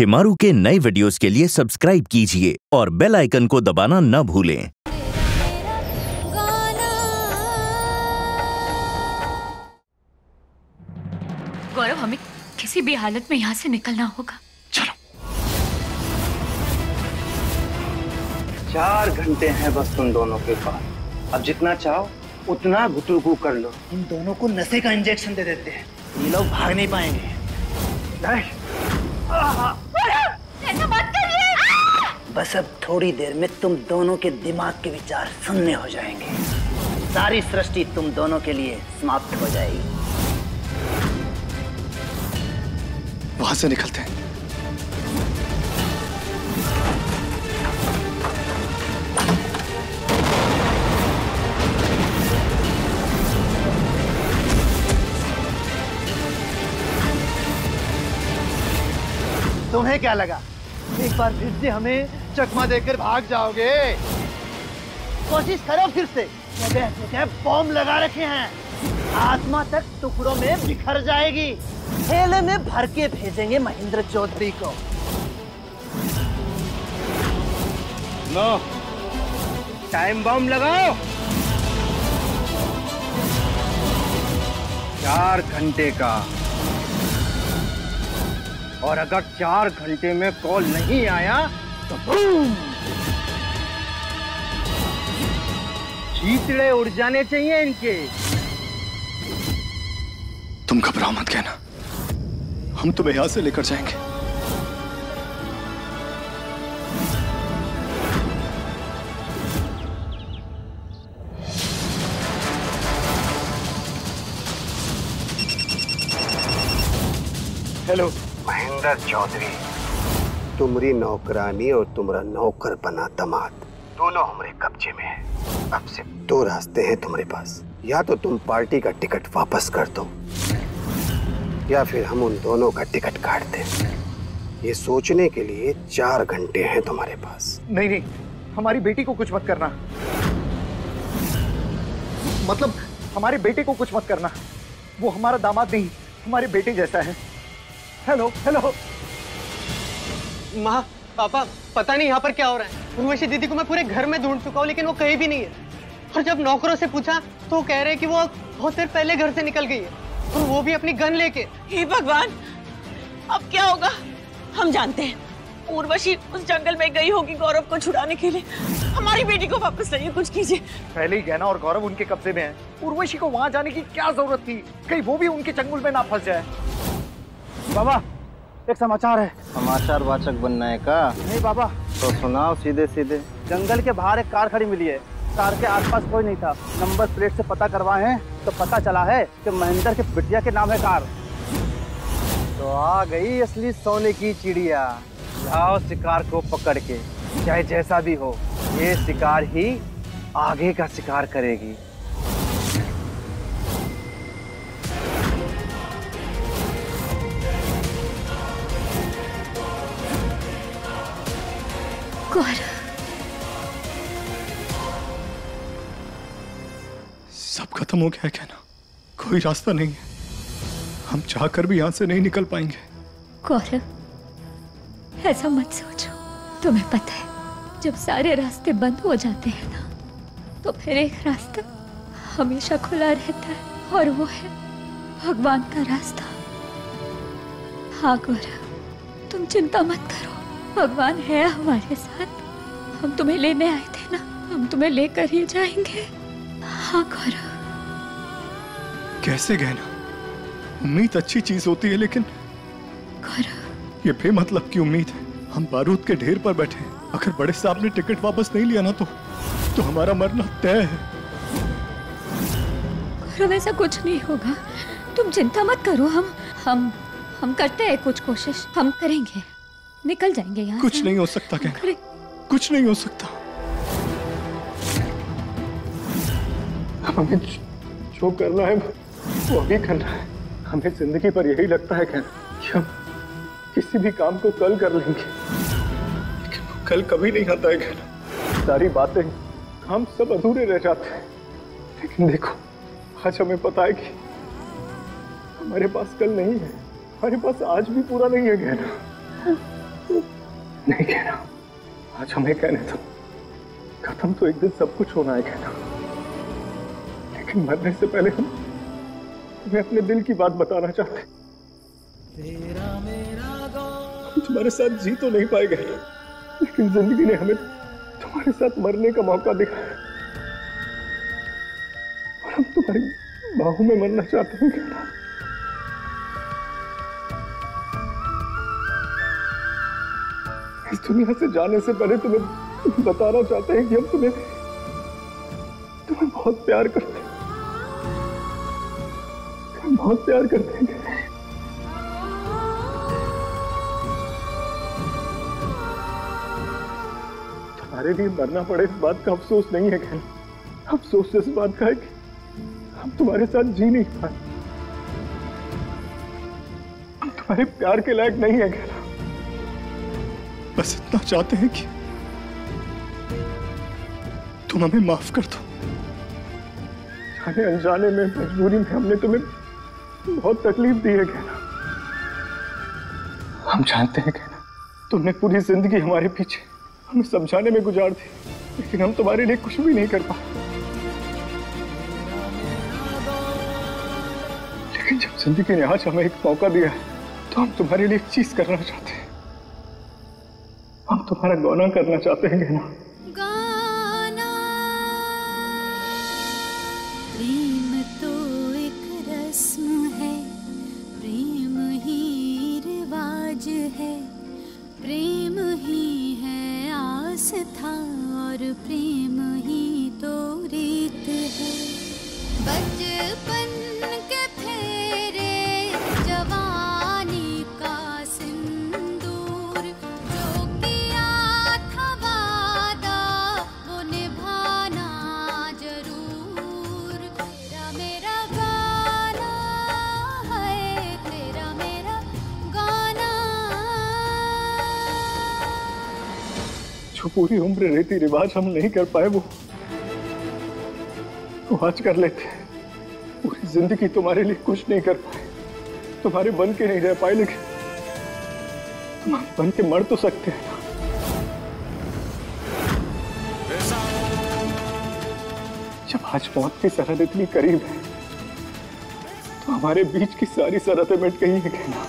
शिमारू के नए वीडियोस के लिए सब्सक्राइब कीजिए और बेल आइकन को दबाना न भूलें। गौरव हमें किसी भी हालत में यहाँ से निकलना होगा। चलो। चार घंटे हैं बस तुम दोनों के पास। अब जितना चाहो उतना गुटुरगु कर लो। इन दोनों को नशे का इंजेक्शन दे देते हैं। ये लोग भाग नहीं पाएँगे। नहीं। बस अब थोड़ी देर में तुम दोनों के दिमाग के विचार सुनने हो जाएँगे। सारी सृष्टि तुम दोनों के लिए समाप्त हो जाएगी। वहाँ से निकलते हैं। तुम्हें क्या लगा? एक बार फिर से हमें चकमा देकर भाग जाओगे। कोशिश करो फिर से। बॉम्ब लगा रखे हैं। आत्मा तक टुकड़ों में बिखर जाएगी। थैले में भर के भेजेंगे महेंद्र चौधरी को। नो। टाइम बम लगाओ। चार घंटे का और अगर चार घंटे में कॉल नहीं आया तो बूम चीतड़े उड़ जाने चाहिए इनके। तुम घबराओ मत कहना हम तुम्हें यहाँ से लेकर जाएँगे। हेलो। महेंद्र चौधरी। तुमरी नौकरानी और तुम्हारा नौकर बना दमाद दोनों हमारे कब्जे में है। अब सिर्फ़ दो रास्ते हैं तुम्हारे पास। या तो तुम पार्टी का टिकट वापस कर दो या फिर हम उन दोनों का टिकट काट दें। ये सोचने के लिए चार घंटे हैं तुम्हारे पास। नहीं नहीं हमारी बेटी को कुछ मत करना। मतलब हमारे बेटे को कुछ मत करना। वो हमारा दामाद नहीं हमारे बेटे जैसा है। हेलो हेलो माँ पापा पता नहीं यहाँ पर क्या हो रहा है। उर्वशी दीदी को मैं पूरे घर में ढूंढ चुका हूँ लेकिन वो कहीं भी नहीं है। और जब नौकरों से पूछा तो वो कह रहे हैं कि वो बहुत देर पहले घर से निकल गई है। और वो भी अपनी गन लेके। हे भगवान अब क्या होगा? हम जानते हैं उर्वशी उस जंगल में गई होगी गौरव को छुड़ाने के लिए। हमारी बेटी को वापस लाइए कुछ कीजिए। पहले ही गहना और गौरव उनके कब्जे में है। उर्वशी को वहाँ जाने की क्या ज़रूरत थी? कहीं वो भी उनके चंगुल में ना फंस जाए। बाबा एक समाचार है। समाचार वाचक बनना है का? नहीं बाबा। तो सुनाओ सीधे सीधे। जंगल के बाहर एक कार खड़ी मिली है। कार के आसपास कोई नहीं था। नंबर प्लेट से पता करवाए हैं तो पता चला है कि महेंद्र के बिटिया के नाम है कार। तो आ गई असली सोने की चिड़िया। जाओ शिकार को पकड़ के। चाहे जैसा भी हो ये शिकार ही आगे का शिकार करेगी। गौरव सब खत्म हो गया है कहना। कोई रास्ता नहीं है। हम चाहकर भी यहाँ से नहीं निकल पाएँगे। गौरव ऐसा मत सोचो। तुम्हें पता है जब सारे रास्ते बंद हो जाते हैं ना तो फिर एक रास्ता हमेशा खुला रहता है और वो है भगवान का रास्ता। हाँ गौरव तुम चिंता मत करो। भगवान है हमारे साथ। हम तुम्हें लेने आए थे ना। हम तुम्हें लेकर ही जाएँगे। हाँ गौरव। कैसे गहना? उम्मीद अच्छी चीज़ होती है लेकिन गौरव। ये बेमतलब की उम्मीद है। हम बारूद के ढेर पर बैठे अगर बड़े साहब ने टिकट वापस नहीं लिया ना तो तो हमारा मरना तय है। गौरव ऐसा कुछ नहीं होगा। तुम चिंता मत करो। हम हम हम करते हैं कुछ कोशिश। हम करेंगे। निकल जाएँगे यहाँ कुछ नहीं हो सकता कहना। कुछ नहीं हो सकता। हमें जो करना है वो अभी करना है। हमें ज़िंदगी पर यही लगता है कहना। कि हम किसी भी काम को कल कर लेंगे। लेकिन वो कल कभी नहीं आता है कहना। सारी बातें हम सब अधूरे रह जाते हैं। लेकिन देखो आज हमें पता है कि हमारे पास कल नहीं है। हमारे पास आज भी पूरा नहीं है कहना। नहीं कहना आज हमें कहने दो। खत्म तो एक दिन सब कुछ होना है कहना। लेकिन मरने से पहले हम तुम्हें अपने दिल की बात बताना चाहते तुम्हारे साथ जी तो नहीं पाए गए। लेकिन ज़िंदगी ने हमें तुम्हारे साथ मरने का मौका दिखाया और हम तुम्हारी बाहों में मरना चाहते हैं कहना। दुनिया से जाने से पहले तुम्हें बताना चाहते हैं कि हम तुम्हें तुम्हें बहुत प्यार करते हैं। बहुत प्यार करते हैं। तुम्हारे लिए मरना पड़े इस बात का अफसोस नहीं है कहना अफसोस इस बात का है कि हम तुम्हारे साथ जी नहीं पाए। तुम्हारे प्यार के लायक नहीं है कहना बस इतना चाहते हैं कि तुम हमें माफ़ कर दो। जाने अनजाने में मजबूरी में हमने तुम्हें बहुत तकलीफ़ दी है, कहना। हम जानते हैं, कहना। तुमने पूरी ज़िंदगी हमारे पीछे हमें समझाने में गुजार दी, लेकिन हम तुम्हारे लिए कुछ भी नहीं कर पाए। लेकिन जब ज़िंदगी ने आज हमें एक मौका दिया है तो हम तुम्हारे लिए एक चीज़ करना चाहते हैं। हम तुम्हारा गौना करना चाहते हैं कहना पूरी उम्र रीति रिवाज हम नहीं कर पाए, वो वो आज कर लेते पूरी ज़िंदगी तुम्हारे लिए कुछ नहीं कर पाए। तुम्हारे बन के नहीं रह पाए, लेकिन तुम बन के मर तो सकते हैं। जब आज मौत की सरहद इतनी करीब है तो हमारे बीच की सारी सरहदें मिट गई है, कहना।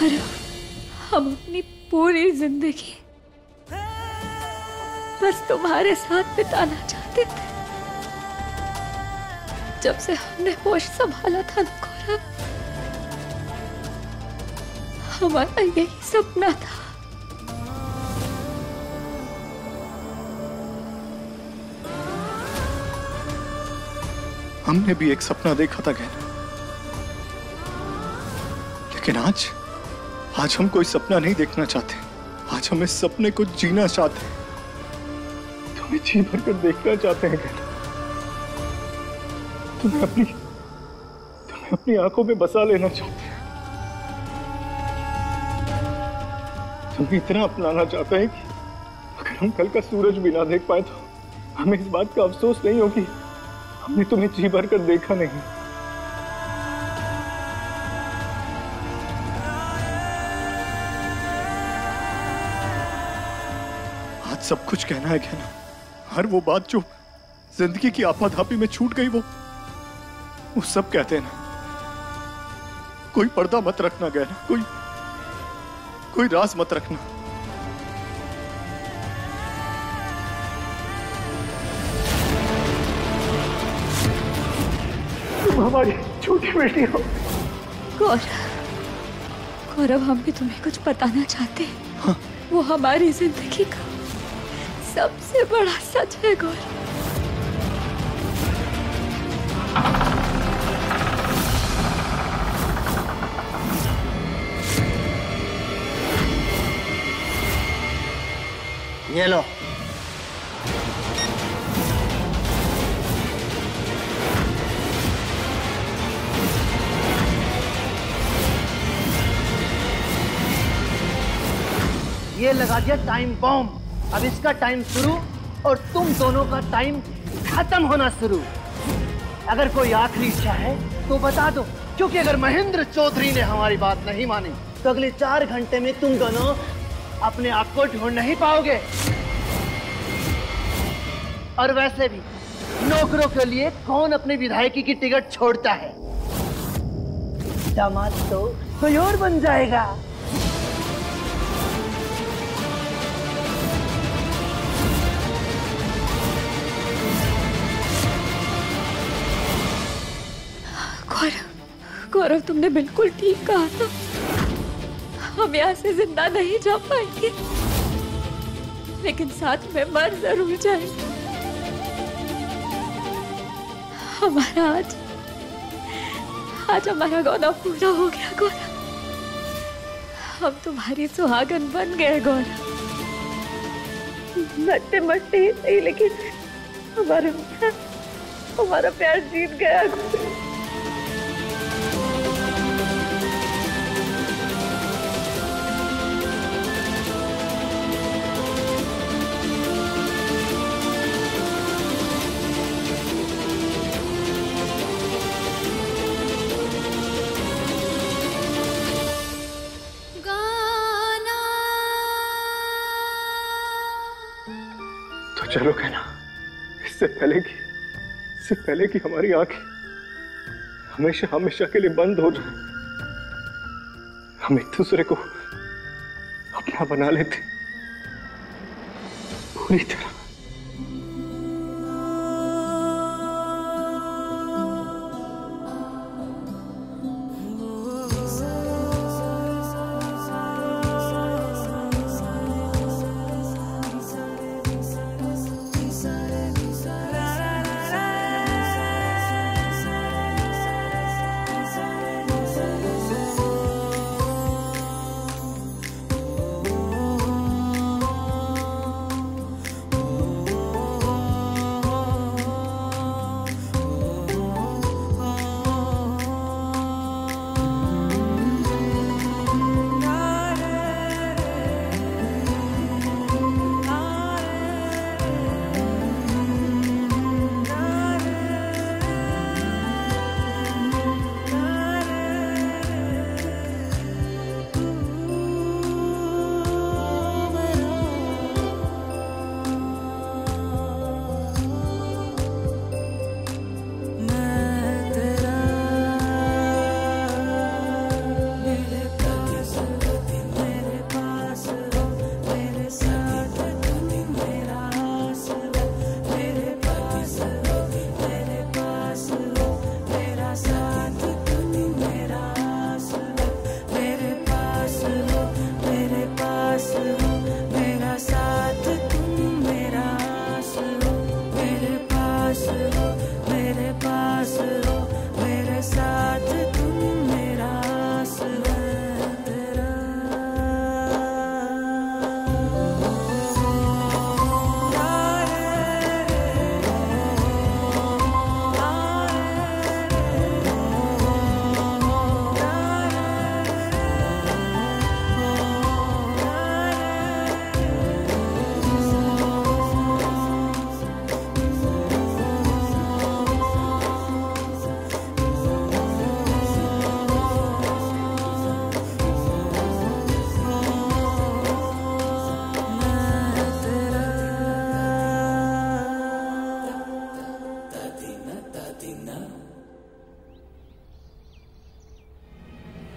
गौरव हम अपनी पूरी ज़िंदगी बस तुम्हारे साथ बिताना चाहते थे। जब से हमने होश संभाला था ना गौरव हमारा यही सपना था। हमने भी एक सपना देखा था गहना लेकिन आज आज हम कोई सपना नहीं देखना चाहते। आज हम इस सपने को जीना चाहते हैं। तुम्हें जी भर कर देखना चाहते हैं कहना तुम्हें अपनी तुम्हें अपनी आँखों में बसा लेना चाहते हैं। तुम्हें इतना अपनाना चाहते हैं कि अगर हम कल का सूरज भी ना देख पाए तो हमें इस बात का अफसोस नहीं होगी। हमने तुम्हें जी भर कर देखा नहीं। सब कुछ कहना है कहना। हर वो बात जो ज़िंदगी की आपाधापी में छूट गई वो वो सब कहते हैं ना। कोई पर्दा मत रखना गहना कोई कोई राज मत रखना। तुम हमारी छोटी बेटी हो। गौरव गौरव हम भी तुम्हें कुछ बताना चाहते हैं। वो हमारी ज़िंदगी का सबसे बड़ा सच है गौरव ये लो। ये लगा दिया टाइम बॉम्ब अब इसका टाइम शुरू और तुम दोनों का टाइम खत्म होना शुरू। अगर कोई आखिरी इच्छा है तो बता दो, क्योंकि अगर महेंद्र चौधरी ने हमारी बात नहीं मानी तो अगले चार घंटे में तुम दोनों अपने आप को ढूंढ नहीं पाओगे। और वैसे भी, नौकरों के लिए कौन अपने विधायकी की टिकट छोड़ता है? दामाद तो कोई और बन जाएगा। गौरव गौरव, तुमने बिल्कुल ठीक कहा था। हम यहाँ से ज़िंदा नहीं जा पाएँगे। लेकिन साथ में मर ज़रूर जाएँगे। हमारा आज आज हमारा गौना पूरा हो गया, गौरव। हम तुम्हारी सुहागन बन गए, गौरव। मरते मरते ही सही लेकिन हमारा हमारा प्यार जीत गया चलो कहना। इससे पहले कि इससे पहले कि हमारी आँखें हमेशा हमेशा के लिए बंद हो जाए। हम एक दूसरे को अपना बना लेते। पूरी तरह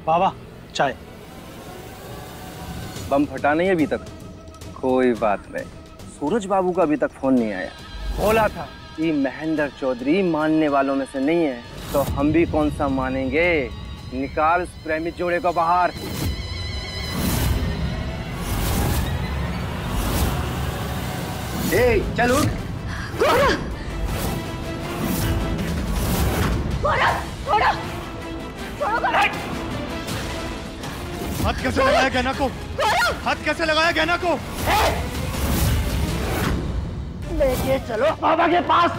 बाबा चाय। बम फटा नहीं अभी तक? कोई बात नहीं। सूरज बाबू का अभी तक फ़ोन नहीं आया। बोला था कि महेंद्र चौधरी मानने वालों में से नहीं है। तो हम भी कौन सा मानेंगे? निकाल प्रेमी जोड़े को बाहर। ए चल उठ। गौरव गौरव हाथ कैसे लगाया गहना को? हाथ कैसे लगाया गहना को? लेके चलो बाबा के पास।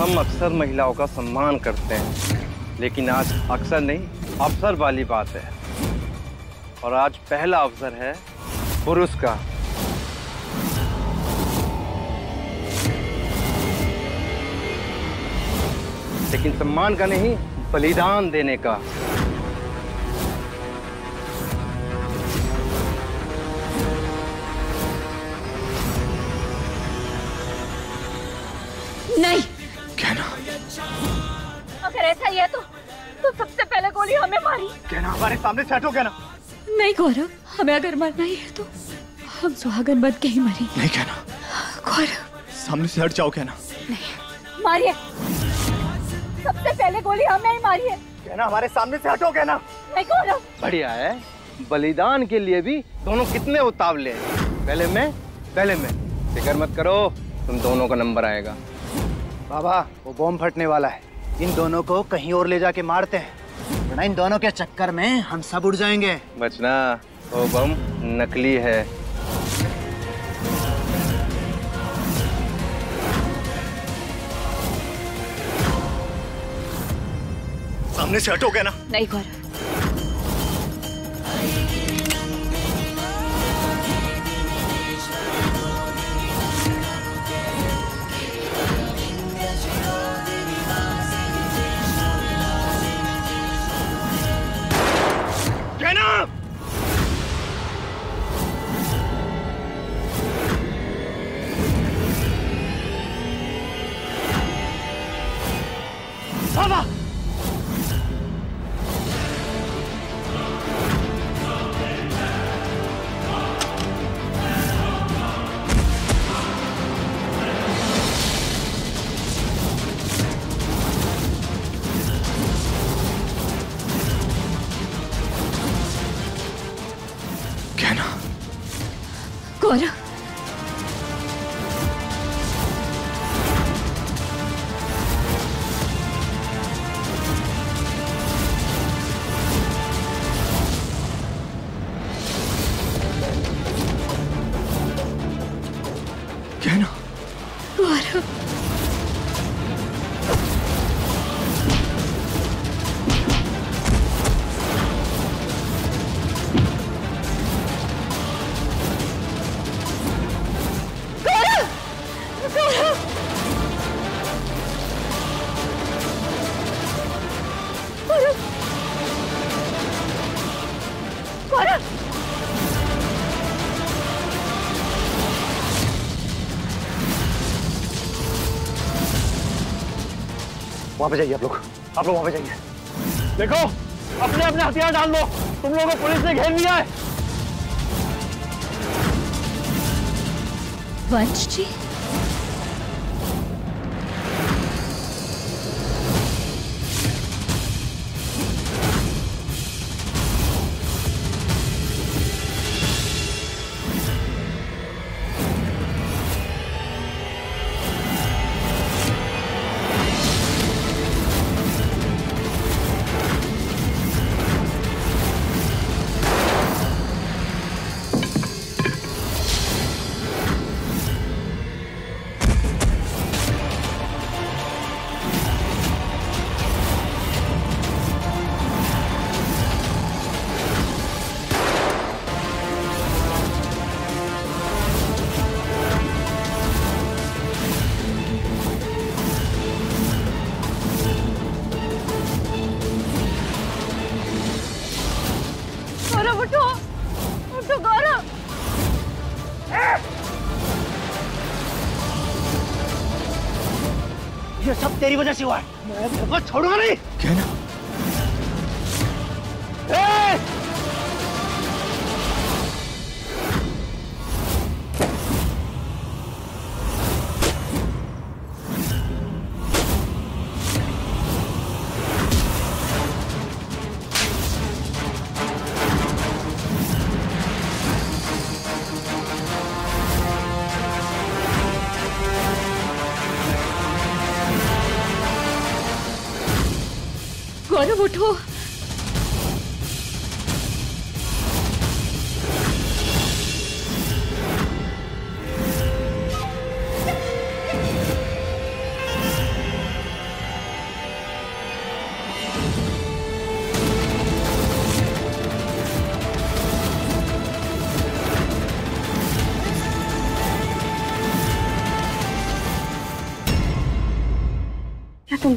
हम अक्सर महिलाओं का सम्मान करते हैं लेकिन आज अक्सर नहीं अवसर वाली बात है। और आज पहला अवसर है पुरुष का। लेकिन सम्मान का नहीं बलिदान देने का। नहीं। कहना अगर ऐसा ही है तो तो सबसे पहले गोली हमें मारी। कहना हमारे सामने से हटो कहना नहीं गौरव हमें अगर मरना ही है तो हम सुहागन बन के ही मरी नहीं कहना गौरव। सामने से हट जाओ कहना नहीं मारिए। सबसे पहले गोली हमें ही मारी है। कहना हमारे सामने से हटो कहना। बढ़िया है। बलिदान के लिए भी दोनों कितने उतावले हैं? पहले मैं पहले मैं। फ़िक्र मत करो तुम दोनों का नंबर आएगा। बाबा वो बॉम्ब फटने वाला है। इन दोनों को कहीं और ले जाके मारते हैं। वरना इन दोनों के चक्कर में हम सब उड़ जाएँगे। बचना वो बम नकली है। सामने से हटोगे ना? नहीं गौरव। पे जाइए आप लोग। आप लोग वहाँ पे जाइए। देखो अपने अपने हथियार डाल दो। तुम लोगों को पुलिस ने घेर लिया है। वंश जी? गौरव उठो। उठो गौरव। ये सब तेरी वजह से हुआ है। मैं छोड़ूँगा नहीं। कहना गौरव उठो।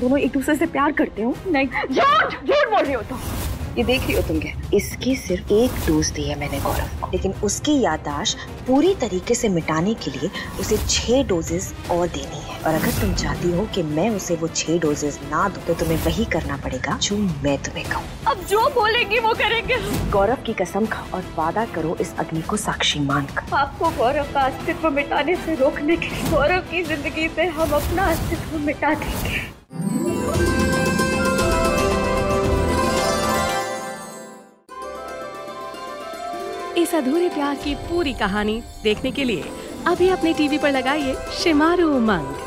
दोनों एक दूसरे से प्यार करते हो? नहीं झूठ झूठ बोल रही हो तुम। ये देख रही हो तुम क्या? इसकी सिर्फ़ एक डोज दी है मैंने गौरव। को लेकिन उसकी याददाश्त पूरी तरीके से मिटाने के लिए उसे छह डोजेस और देनी है। और अगर तुम चाहती हो कि मैं उसे वो छह डोजेस ना दूँ तो तुम्हें वही करना पड़ेगा जो मैं तुम्हें कहूँ। अब जो बोलेंगी वो करेंगे। गौरव की कसम खाओ और वादा करो इस अग्नि को साक्षी मान कर। आपको गौरव का अस्तित्व मिटाने से रोकने के लिए गौरव की ज़िंदगी से हम अपना अस्तित्व मिटा देंगे। अधूरे प्यार की पूरी कहानी देखने के लिए अभी अपने टीवी पर लगाइए शिमारू उमंग।